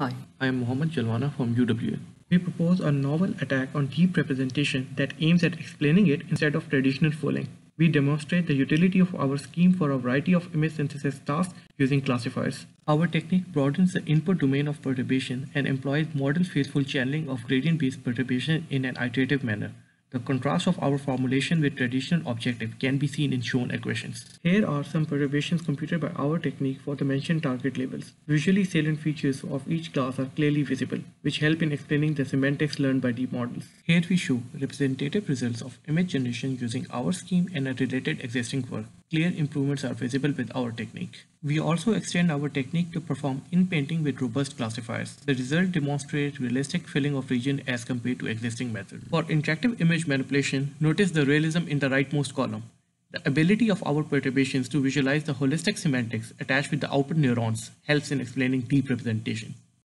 Hi, I am Mohammad Jalwana from UWA. We propose a novel attack on deep representation that aims at explaining it instead of traditional fooling. We demonstrate the utility of our scheme for a variety of image synthesis tasks using classifiers. Our technique broadens the input domain of perturbation and employs model-faithful channeling of gradient-based perturbation in an iterative manner. The contrast of our formulation with traditional objective can be seen in shown equations. Here are some perturbations computed by our technique for the mentioned target labels. Visually salient features of each class are clearly visible, which help in explaining the semantics learned by deep models. Here we show representative results of image generation using our scheme and a related existing work. Clear improvements are visible with our technique. We also extend our technique to perform in-painting with robust classifiers. The result demonstrates realistic filling of region as compared to existing methods. For interactive image manipulation, notice the realism in the rightmost column. The ability of our perturbations to visualize the holistic semantics attached with the output neurons helps in explaining deep representation.